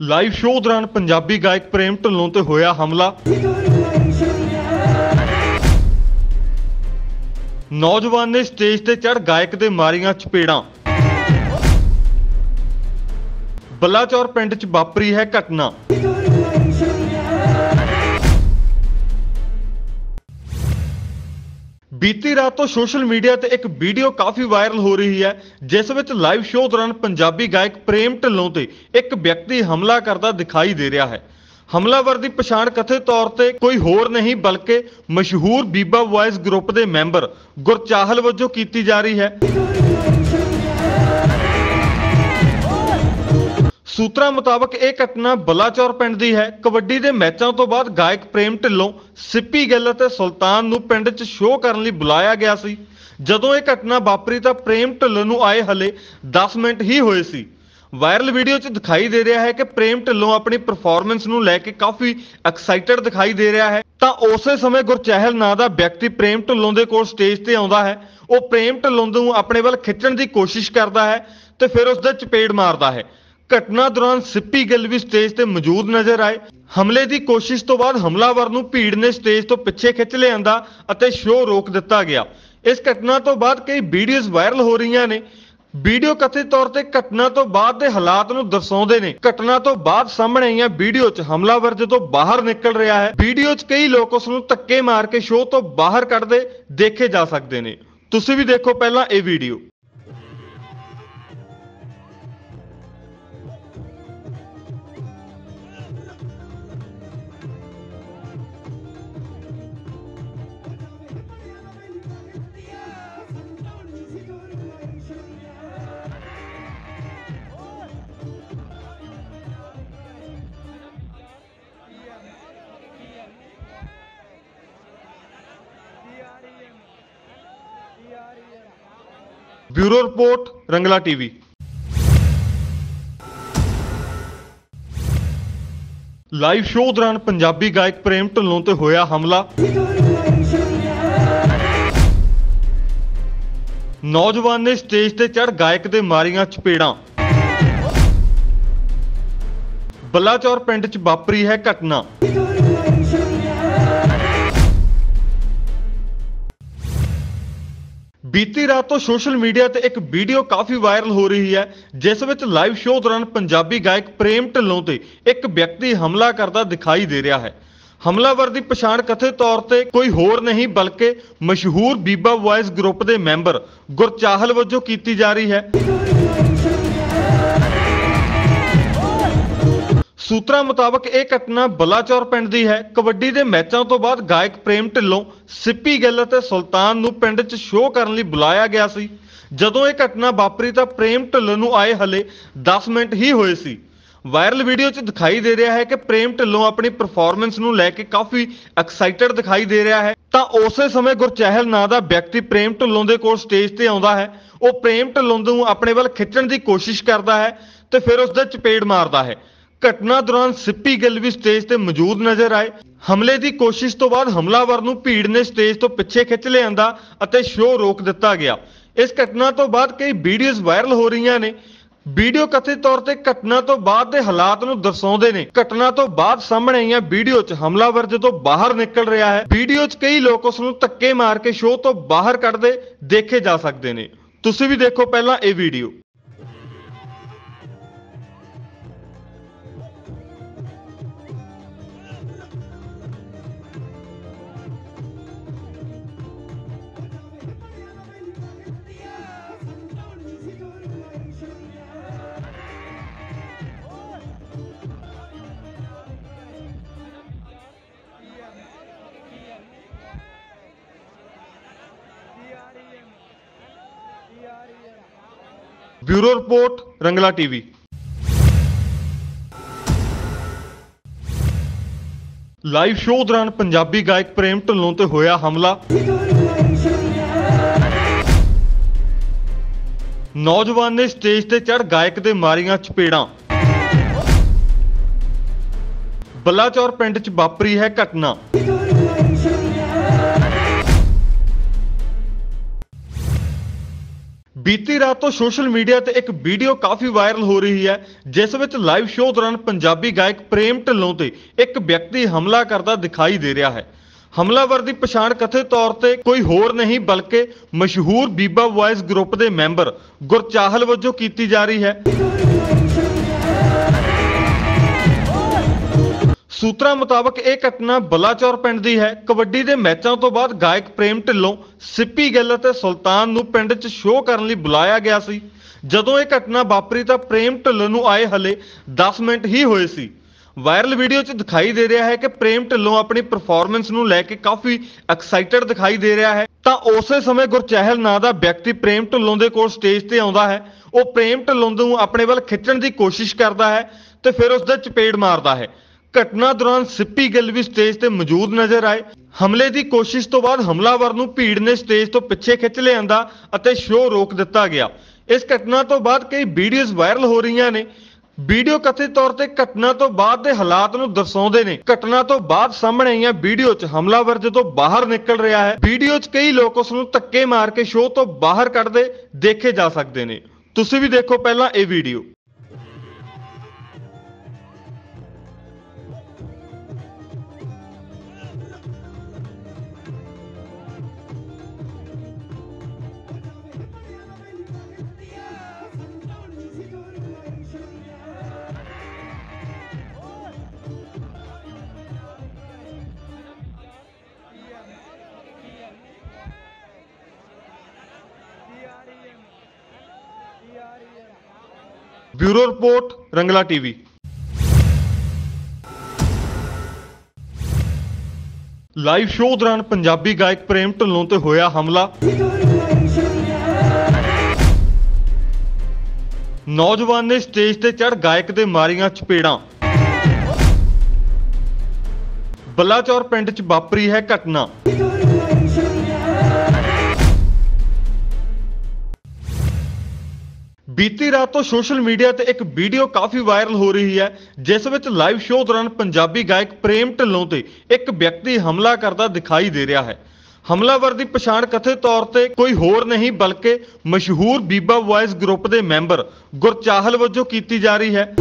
Live show ਦੌਰਾਨ ਪੰਜਾਬੀ ਗਾਇਕ ਪ੍ਰੇਮ ਢਿੱਲੋਂ ਤੇ ਹੋਇਆ ਹਮਲਾ। ਨੌਜਵਾਨ ਨੇ ਸਟੇਜ ਤੇ ਚੜ ਗਾਇਕ ਦੇ ਮਾਰੀਆਂ ਚਪੇੜਾਂ। ਬੱਲਾਚੌਰ ਪਿੰਡ 'ਚ ਵਾਪਰੀ ਹੈ ਘਟਨਾ। ਬੀਤੀ ਰਾਤ ਤੋਂ ਸੋਸ਼ਲ ਮੀਡੀਆ ਤੇ ਇੱਕ ਵੀਡੀਓ ਕਾਫੀ ਵਾਇਰਲ ਹੋ ਰਹੀ ਹੈ, ਜਿਸ ਵਿੱਚ ਲਾਈਵ ਸ਼ੋਅ ਦੌਰਾਨ ਪੰਜਾਬੀ ਗਾਇਕ ਪ੍ਰੇਮ ਢਿੱਲੋਂ ਤੇ ਇੱਕ ਵਿਅਕਤੀ ਹਮਲਾ ਕਰਦਾ ਦਿਖਾਈ ਦੇ ਰਿਹਾ ਹੈ। ਹਮਲਾਵਰ ਦੀ ਪਛਾਣ ਕਥਿਤ ਤੌਰ ਤੇ ਕੋਈ ਹੋਰ ਨਹੀਂ, ਬਲਕਿ ਮਸ਼ਹੂਰ ਬੀਬਾ ਵੌਇਸ ਗਰੁੱਪ ਦੇ ਮੈਂਬਰ ਗੁਰਚਾਹਲ ਵਜੋਂ ਕੀਤੀ ਜਾ ਰਹੀ ਹੈ। ਸੂਤਰਾਂ ਮੁਤਾਬਕ ਇਹ ਘਟਨਾ ਬਲਾਚੌਰ ਪਿੰਡ ਦੀ ਹੈ। ਕਬੱਡੀ ਦੇ ਮੈਚਾਂ ਤੋਂ ਬਾਅਦ ਗਾਇਕ ਪ੍ਰੇਮ ਢਿੱਲੋਂ ਸਿੱਪੀ ਗਿੱਲ ਅਤੇ ਸੁਲਤਾਨ ਨੂੰ ਪਿੰਡ 'ਚ ਸ਼ੋਅ ਕਰਨ ਲਈ ਬੁਲਾਇਆ ਗਿਆ ਸੀ। ਜਦੋਂ ਇਹ ਘਟਨਾ ਵਾਪਰੀ ਤਾਂ ਪ੍ਰੇਮ ਢਿੱਲੋਂ ਨੂੰ ਆਏ ਹਲੇ 10 ਮਿੰਟ ਹੀ ਹੋਏ ਸੀ। ਵਾਇਰਲ ਵੀਡੀਓ 'ਚ ਦਿਖਾਈ ਦੇ ਰਿਹਾ ਹੈ ਕਿ ਪ੍ਰੇਮ ਢਿੱਲੋਂ ਆਪਣੀ ਪਰਫਾਰਮੈਂਸ ਨੂੰ ਲੈ ਕੇ ਕਾਫੀ ਐਕਸਾਈਟਡ ਦਿਖਾਈ ਦੇ ਰਿਹਾ ਹੈ। ਤਾਂ ਉਸੇ ਸਮੇਂ ਗੁਰਚਹਿਲ ਨਾਂ ਦਾ ਵਿਅਕਤੀ ਪ੍ਰੇਮ ਢਿੱਲੋਂ ਦੇ ਕੋਲ ਸਟੇਜ ਤੇ ਆਉਂਦਾ ਹੈ। ਉਹ ਪ੍ਰੇਮ ਢਿੱਲੋਂ ਨੂੰ ਆਪਣੇ ਵੱਲ ਖਿੱਚਣ ਦੀ ਕੋਸ਼ਿਸ਼ ਕਰਦਾ ਹੈ ਤੇ ਫਿਰ ਉਸ ਦੇ ਚਪੇੜ ਮਾਰਦਾ ਹੈ। ਘਟਨਾ ਦੌਰਾਨ ਸਿੱਪੀ ਗਿੱਲ ਵੀ ਸਟੇਜ ਤੇ ਮੌਜੂਦ ਨਜ਼ਰ ਆਏ। ਹਮਲੇ ਦੀ ਕੋਸ਼ਿਸ਼ ਤੋਂ ਬਾਅਦ ਹਮਲਾਵਰ ਨੂੰ ਭੀੜ ਨੇ ਸਟੇਜ ਤੋਂ ਪਿੱਛੇ ਖਿੱਚ ਲਿਆਂਦਾ ਅਤੇ ਸ਼ੋਅ ਰੋਕ ਦਿੱਤਾ ਗਿਆ। ਇਸ ਘਟਨਾ ਤੋਂ ਬਾਅਦ ਕਈ ਵੀਡੀਓਜ਼ ਵਾਇਰਲ ਹੋ ਰਹੀਆਂ ਨੇ। ਵੀਡੀਓ ਕਥਿਤ ਤੌਰ ਤੇ ਘਟਨਾ ਤੋਂ ਬਾਅਦ ਦੇ ਹਾਲਾਤ ਨੂੰ ਦਰਸਾਉਂਦੇ ਨੇ। ਘਟਨਾ ਤੋਂ ਬਾਅਦ ਸਾਹਮਣੇ ਆਈਆਂ ਵੀਡੀਓ 'ਚ ਹਮਲਾਵਰ ਜਦੋਂ ਬਾਹਰ ਨਿਕਲ ਰਿਹਾ ਹੈ, ਵੀਡੀਓ 'ਚ ਕਈ ਲੋਕ ਉਸ ਨੂੰ ਧੱਕੇ ਮਾਰ ਕੇ ਸ਼ੋਅ ਤੋਂ ਬਾਹਰ ਕੱਢਦੇ ਦੇਖੇ ਜਾ ਸਕਦੇ ਨੇ। ਤੁਸੀਂ ਵੀ ਦੇਖੋ ਪਹਿਲਾਂ ਇਹ video. Bureau report, Rangla TV. Live show ਦੌਰਾਨ ਪੰਜਾਬੀ ਗਾਇਕ ਪ੍ਰੇਮ ਢਿੱਲੋਂ ਤੇ ਹੋਇਆ ਹਮਲਾ। ਨੌਜਵਾਨ ਨੇ ਸਟੇਜ ਤੇ ਚੜ ਗਾਇਕ ਦੇ ਮਾਰੀਆਂ ਚਪੇੜਾਂ। ਬੱਲਾਚੌਰ ਪਿੰਡ 'ਚ ਵਾਪਰੀ ਹੈ ਘਟਨਾ। ਬੀਤੀ ਰਾਤ ਤੋਂ ਸੋਸ਼ਲ ਮੀਡੀਆ ਤੇ ਇੱਕ ਵੀਡੀਓ ਕਾਫੀ ਵਾਇਰਲ ਹੋ ਰਹੀ ਹੈ, ਜਿਸ ਵਿੱਚ ਲਾਈਵ ਸ਼ੋਅ ਦੌਰਾਨ ਪੰਜਾਬੀ ਗਾਇਕ ਪ੍ਰੇਮ ਢਿੱਲੋਂ ਤੇ ਇੱਕ ਵਿਅਕਤੀ ਹਮਲਾ ਕਰਦਾ ਦਿਖਾਈ ਦੇ ਰਿਹਾ ਹੈ। ਹਮਲਾਵਰ ਦੀ ਪਛਾਣ ਕਥਿਤ ਤੌਰ ਤੇ ਕੋਈ ਹੋਰ ਨਹੀਂ, ਬਲਕਿ ਮਸ਼ਹੂਰ ਬੀਬਾ ਵੌਇਸ ਗਰੁੱਪ ਦੇ ਮੈਂਬਰ ਗੁਰਚਾਹਲ ਵਜੋਂ ਕੀਤੀ ਜਾ ਰਹੀ ਹੈ। ਸੂਤਰਾਂ ਮੁਤਾਬਕ ਇਹ ਘਟਨਾ ਬਲਾਚੌਰ ਪਿੰਡ ਦੀ ਹੈ। ਕਬੱਡੀ ਦੇ ਮੈਚਾਂ ਤੋਂ ਬਾਅਦ ਗਾਇਕ ਪ੍ਰੇਮ ਢਿੱਲੋਂ ਸਿੱਪੀ ਗਿੱਲ ਅਤੇ ਸੁਲਤਾਨ ਨੂੰ ਪਿੰਡ 'ਚ ਸ਼ੋਅ ਕਰਨ ਲਈ ਬੁਲਾਇਆ ਗਿਆ ਸੀ। ਜਦੋਂ ਇਹ ਘਟਨਾ ਵਾਪਰੀ ਤਾਂ ਪ੍ਰੇਮ ਢਿੱਲੋਂ ਨੂੰ ਆਏ ਹਲੇ 10 ਮਿੰਟ ਹੀ ਹੋਏ ਸੀ। ਵਾਇਰਲ ਵੀਡੀਓ 'ਚ ਦਿਖਾਈ ਦੇ ਰਿਹਾ ਹੈ ਕਿ ਪ੍ਰੇਮ ਢਿੱਲੋਂ ਆਪਣੀ ਪਰਫਾਰਮੈਂਸ ਨੂੰ ਲੈ ਕੇ ਕਾਫੀ ਐਕਸਾਈਟਡ ਦਿਖਾਈ ਦੇ ਰਿਹਾ ਹੈ। ਤਾਂ ਉਸੇ ਸਮੇਂ ਗੁਰਚਹਿਲ ਨਾਂ ਦਾ ਵਿਅਕਤੀ ਪ੍ਰੇਮ ਢਿੱਲੋਂ ਦੇ ਕੋਲ ਸਟੇਜ ਤੇ ਆਉਂਦਾ ਹੈ। ਉਹ ਪ੍ਰੇਮ ਢਿੱਲੋਂ ਨੂੰ ਆਪਣੇ ਵੱਲ ਖਿੱਚਣ ਦੀ ਕੋਸ਼ਿਸ਼ ਕਰਦਾ ਹੈ ਤੇ ਫਿਰ ਉਸ ਦੇ ਚਪੇੜ ਮਾਰਦਾ ਹੈ। ਘਟਨਾ ਦੌਰਾਨ ਸਿੱਪੀ ਗਿੱਲ ਵੀ ਸਟੇਜ ਤੇ ਮੌਜੂਦ ਨਜ਼ਰ ਆਏ। ਹਮਲੇ ਦੀ ਕੋਸ਼ਿਸ਼ ਤੋਂ ਬਾਅਦ ਹਮਲਾਵਰ ਨੂੰ ਭੀੜ ਨੇ ਸਟੇਜ ਤੋਂ ਪਿੱਛੇ ਖਿੱਚ ਲਿਆਂਦਾ ਅਤੇ ਸ਼ੋਅ ਰੋਕ ਦਿੱਤਾ ਗਿਆ। ਇਸ ਘਟਨਾ ਤੋਂ ਬਾਅਦ ਕਈ ਵੀਡੀਓਜ਼ ਵਾਇਰਲ ਹੋ ਰਹੀਆਂ ਨੇ। ਵੀਡੀਓ ਕਥਿਤ ਤੌਰ ਤੇ ਘਟਨਾ ਤੋਂ ਬਾਅਦ ਦੇ ਹਾਲਾਤ ਨੂੰ ਦਰਸਾਉਂਦੇ ਨੇ। ਘਟਨਾ ਤੋਂ ਬਾਅਦ ਸਾਹਮਣੇ ਆਈਆਂ ਵੀਡੀਓ 'ਚ ਹਮਲਾਵਰ ਜਦੋਂ ਬਾਹਰ ਨਿਕਲ ਰਿਹਾ ਹੈ, ਵੀਡੀਓ 'ਚ ਕਈ ਲੋਕ ਉਸ ਨੂੰ ਧੱਕੇ ਮਾਰ ਕੇ ਸ਼ੋਅ ਤੋਂ ਬਾਹਰ ਕੱਢਦੇ ਦੇਖੇ ਜਾ ਸਕਦੇ ਨੇ। ਤੁਸੀਂ ਵੀ ਦੇਖੋ ਪਹਿਲਾਂ ਇਹ video. Bureau report, Rangla TV. Live show ਦੌਰਾਨ ਪੰਜਾਬੀ ਗਾਇਕ ਪ੍ਰੇਮ ਢਿੱਲੋਂ ਤੇ ਹੋਇਆ ਹਮਲਾ। ਨੌਜਵਾਨ ਨੇ ਸਟੇਜ ਤੇ ਚੜ ਗਾਇਕ ਦੇ ਮਾਰੀਆਂ ਚਪੇੜਾਂ। ਬੱਲਾਚੌਰ ਪਿੰਡ 'ਚ ਵਾਪਰੀ ਹੈ ਘਟਨਾ। ਬੀਤੀ ਰਾਤ ਤੋਂ ਸੋਸ਼ਲ ਮੀਡੀਆ ਤੇ ਇੱਕ ਵੀਡੀਓ ਕਾਫੀ ਵਾਇਰਲ ਹੋ ਰਹੀ ਹੈ, ਜਿਸ ਵਿੱਚ ਲਾਈਵ ਸ਼ੋਅ ਦੌਰਾਨ ਪੰਜਾਬੀ ਗਾਇਕ ਪ੍ਰੇਮ ਢਿੱਲੋਂ ਤੇ ਇੱਕ ਵਿਅਕਤੀ ਹਮਲਾ ਕਰਦਾ ਦਿਖਾਈ ਦੇ ਰਿਹਾ ਹੈ। ਹਮਲਾਵਰ ਦੀ ਪਛਾਣ ਕਥਿਤ ਤੌਰ ਤੇ ਕੋਈ ਹੋਰ ਨਹੀਂ, ਬਲਕਿ ਮਸ਼ਹੂਰ ਬੀਬਾ ਵੌਇਸ ਗਰੁੱਪ ਦੇ ਮੈਂਬਰ ਗੁਰਚਾਹਲ ਵਜੋਂ ਕੀਤੀ ਜਾ ਰਹੀ ਹੈ। ਸੂਤਰਾਂ ਮੁਤਾਬਕ ਇਹ ਘਟਨਾ ਬਲਾਚੌਰ ਪਿੰਡ ਦੀ ਹੈ। ਕਬੱਡੀ ਦੇ ਮੈਚਾਂ ਤੋਂ ਬਾਅਦ ਗਾਇਕ ਪ੍ਰੇਮ ਢਿੱਲੋਂ ਸਿੱਪੀ ਗਿੱਲ ਅਤੇ ਸੁਲਤਾਨ ਨੂੰ ਪਿੰਡ 'ਚ ਸ਼ੋਅ ਕਰਨ ਲਈ ਬੁਲਾਇਆ ਗਿਆ ਸੀ। ਜਦੋਂ ਇਹ ਘਟਨਾ ਵਾਪਰੀ ਤਾਂ ਪ੍ਰੇਮ ਢਿੱਲੋਂ ਨੂੰ ਆਏ ਹਲੇ 10 ਮਿੰਟ ਹੀ ਹੋਏ ਸੀ। ਵਾਇਰਲ ਵੀਡੀਓ 'ਚ ਦਿਖਾਈ ਦੇ ਰਿਹਾ ਹੈ ਕਿ ਪ੍ਰੇਮ ਢਿੱਲੋਂ ਆਪਣੀ ਪਰਫਾਰਮੈਂਸ ਨੂੰ ਲੈ ਕੇ ਕਾਫੀ ਐਕਸਾਈਟਡ ਦਿਖਾਈ ਦੇ ਰਿਹਾ ਹੈ। ਤਾਂ ਉਸੇ ਸਮੇਂ ਗੁਰਚਹਿਲ ਨਾਂ ਦਾ ਵਿਅਕਤੀ ਪ੍ਰੇਮ ਢਿੱਲੋਂ ਦੇ ਕੋਲ ਸਟੇਜ ਤੇ ਆਉਂਦਾ ਹੈ। ਉਹ ਪ੍ਰੇਮ ਢਿੱਲੋਂ ਨੂੰ ਆਪਣੇ ਵੱਲ ਖਿੱਚਣ ਦੀ ਕੋਸ਼ਿਸ਼ ਕਰਦਾ ਹੈ ਤੇ ਫਿਰ ਉਸ ਦਾ ਚਪੇੜ ਮਾਰਦਾ ਹੈ। ਘਟਨਾ ਦੌਰਾਨ ਸਿੱਪੀ ਗਿੱਲ ਵੀ ਸਟੇਜ ਤੇ ਮੌਜੂਦ ਨਜ਼ਰ ਆਏ। ਹਮਲੇ ਦੀ ਕੋਸ਼ਿਸ਼ ਤੋਂ ਬਾਅਦ ਹਮਲਾਵਰ ਨੂੰ ਭੀੜ ਨੇ ਸਟੇਜ ਤੋਂ ਪਿੱਛੇ ਖਿੱਚ ਲਿਆਂਦਾ ਅਤੇ ਸ਼ੋਅ ਰੋਕ ਦਿੱਤਾ ਗਿਆ। ਇਸ ਘਟਨਾ ਤੋਂ ਬਾਅਦ ਕਈ ਵੀਡੀਓਜ਼ ਵਾਇਰਲ ਹੋ ਰਹੀਆਂ ਨੇ। ਵੀਡੀਓ ਕਥਿਤ ਤੌਰ ਤੇ ਘਟਨਾ ਤੋਂ ਬਾਅਦ ਦੇ ਹਾਲਾਤ ਨੂੰ ਦਰਸਾਉਂਦੇ ਨੇ। ਘਟਨਾ ਤੋਂ ਬਾਅਦ ਸਾਹਮਣੇ ਆਈਆਂ ਵੀਡੀਓ 'ਚ ਹਮਲਾਵਰ ਜਦੋਂ ਬਾਹਰ ਨਿਕਲ ਰਿਹਾ ਹੈ, ਵੀਡੀਓ 'ਚ ਕਈ ਲੋਕ ਉਸ ਨੂੰ ਧੱਕੇ ਮਾਰ ਕੇ ਸ਼ੋਅ ਤੋਂ ਬਾਹਰ ਕੱਢਦੇ ਦੇਖੇ ਜਾ ਸਕਦੇ ਨੇ। ਤੁਸੀਂ ਵੀ ਦੇਖੋ ਪਹਿਲਾਂ ਇਹ video. Bureau report, Rangla TV. Live show ਦੌਰਾਨ ਪੰਜਾਬੀ ਗਾਇਕ ਪ੍ਰੇਮ ਢਿੱਲੋਂ ਤੇ ਹੋਇਆ ਹਮਲਾ। ਨੌਜਵਾਨ ਨੇ ਸਟੇਜ ਤੇ ਚੜ ਗਾਇਕ ਦੇ ਮਾਰੀਆਂ ਚਪੇੜਾਂ। ਬੱਲਾਚੌਰ ਪਿੰਡ 'ਚ ਵਾਪਰੀ ਹੈ ਘਟਨਾ। ਬੀਤੀ ਰਾਤ ਤੋਂ ਸੋਸ਼ਲ ਮੀਡੀਆ ਤੇ ਇੱਕ ਵੀਡੀਓ ਕਾਫੀ ਵਾਇਰਲ ਹੋ ਰਹੀ ਹੈ, ਜਿਸ ਵਿੱਚ ਲਾਈਵ ਸ਼ੋਅ ਦੌਰਾਨ ਪੰਜਾਬੀ ਗਾਇਕ ਪ੍ਰੇਮ ਢਿੱਲੋਂ ਤੇ ਇੱਕ ਵਿਅਕਤੀ ਹਮਲਾ ਕਰਦਾ ਦਿਖਾਈ ਦੇ ਰਿਹਾ ਹੈ। ਹਮਲਾਵਰ ਦੀ ਪਛਾਣ ਕਥਿਤ ਤੌਰ ਤੇ ਕੋਈ ਹੋਰ ਨਹੀਂ, ਬਲਕਿ ਮਸ਼ਹੂਰ ਬੀਬਾ ਵੌਇਸ ਗਰੁੱਪ ਦੇ ਮੈਂਬਰ ਗੁਰਚਾਹਲ ਵਜੋਂ ਕੀਤੀ ਜਾ ਰਹੀ ਹੈ।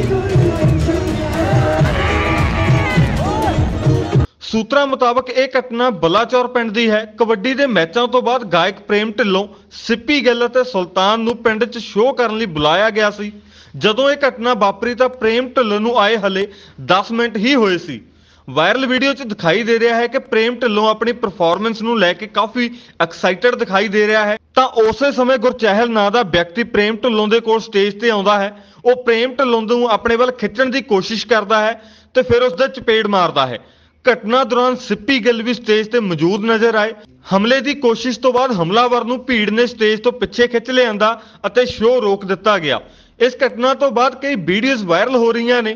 ਸੂਤਰਾਂ ਮੁਤਾਬਕ ਇਹ ਘਟਨਾ ਬਲਾਚੌਰ ਪਿੰਡ ਦੀ ਹੈ। ਕਬੱਡੀ ਦੇ ਮੈਚਾਂ ਤੋਂ ਬਾਅਦ ਗਾਇਕ ਪ੍ਰੇਮ ਢਿੱਲੋਂ ਸਿੱਪੀ ਗਿੱਲ ਅਤੇ ਸੁਲਤਾਨ ਨੂੰ ਪਿੰਡ 'ਚ ਸ਼ੋਅ ਕਰਨ ਲਈ ਬੁਲਾਇਆ ਗਿਆ ਸੀ। ਜਦੋਂ ਇਹ ਘਟਨਾ ਵਾਪਰੀ ਤਾਂ ਪ੍ਰੇਮ ਢਿੱਲੋਂ ਨੂੰ ਆਏ ਹਲੇ 10 ਮਿੰਟ ਹੀ ਹੋਏ ਸੀ। ਵਾਇਰਲ ਵੀਡੀਓ 'ਚ ਦਿਖਾਈ ਦੇ ਰਿਹਾ ਹੈ ਕਿ ਪ੍ਰੇਮ ਢਿੱਲੋਂ ਆਪਣੀ ਪਰਫਾਰਮੈਂਸ ਨੂੰ ਲੈ ਕੇ ਕਾਫੀ ਐਕਸਾਈਟਡ ਦਿਖਾਈ ਦੇ ਰਿਹਾ ਹੈ। ਤਾਂ ਉਸੇ ਸਮੇਂ ਗੁਰਚਹਿਲ ਨਾਂ ਦਾ ਵਿਅਕਤੀ ਪ੍ਰੇਮ ਢਿੱਲੋਂ ਦੇ ਕੋਲ ਸਟੇਜ ਤੇ ਆਉਂਦਾ ਹੈ। ਉਹ ਪ੍ਰੇਮ ਢਿੱਲੋਂ ਨੂੰ ਆਪਣੇ ਵੱਲ ਖਿੱਚਣ ਦੀ ਕੋਸ਼ਿਸ਼ ਕਰਦਾ ਹੈ ਤੇ ਫਿਰ ਉਸ ਦਾ ਚਪੇੜ ਮਾਰਦਾ ਹੈ। ਘਟਨਾ ਦੌਰਾਨ ਸਿੱਪੀ ਗਿੱਲ ਵੀ ਸਟੇਜ ਤੇ ਮੌਜੂਦ ਨਜ਼ਰ ਆਏ। ਹਮਲੇ ਦੀ ਕੋਸ਼ਿਸ਼ ਤੋਂ ਬਾਅਦ ਹਮਲਾਵਰ ਨੂੰ ਭੀੜ ਨੇ ਸਟੇਜ ਤੋਂ ਪਿੱਛੇ ਖਿੱਚ ਲਿਆਂਦਾ ਅਤੇ ਸ਼ੋਅ ਰੋਕ ਦਿੱਤਾ ਗਿਆ। ਇਸ ਘਟਨਾ ਤੋਂ ਬਾਅਦ ਕਈ ਵੀਡੀਓਜ਼ ਵਾਇਰਲ ਹੋ ਰਹੀਆਂ ਨੇ।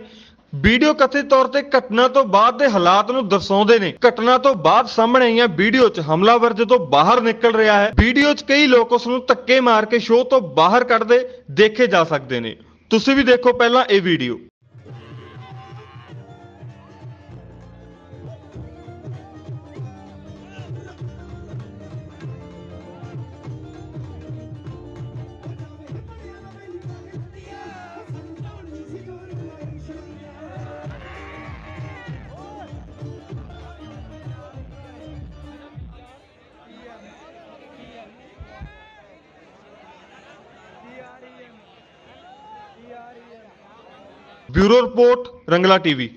ਵੀਡੀਓ ਕਥਿਤ ਤੌਰ ਤੇ ਘਟਨਾ ਤੋਂ ਬਾਅਦ ਦੇ ਹਾਲਾਤ ਨੂੰ ਦਰਸਾਉਂਦੇ ਨੇ। ਘਟਨਾ ਤੋਂ ਬਾਅਦ ਸਾਹਮਣੇ ਆਈਆਂ ਵੀਡੀਓ 'ਚ ਹਮਲਾਵਰ ਜਦੋਂ ਬਾਹਰ ਨਿਕਲ ਰਿਹਾ ਹੈ, ਵੀਡੀਓ 'ਚ ਕਈ ਲੋਕ ਉਸ ਨੂੰ ਧੱਕੇ ਮਾਰ ਕੇ ਸ਼ੋਅ ਤੋਂ ਬਾਹਰ ਕੱਢਦੇ ਦੇਖੇ ਜਾ ਸਕਦੇ ਨੇ। ਤੁਸੀਂ ਵੀ ਦੇਖੋ ਪਹਿਲਾਂ ਇਹ video. Bureau report Rangla TV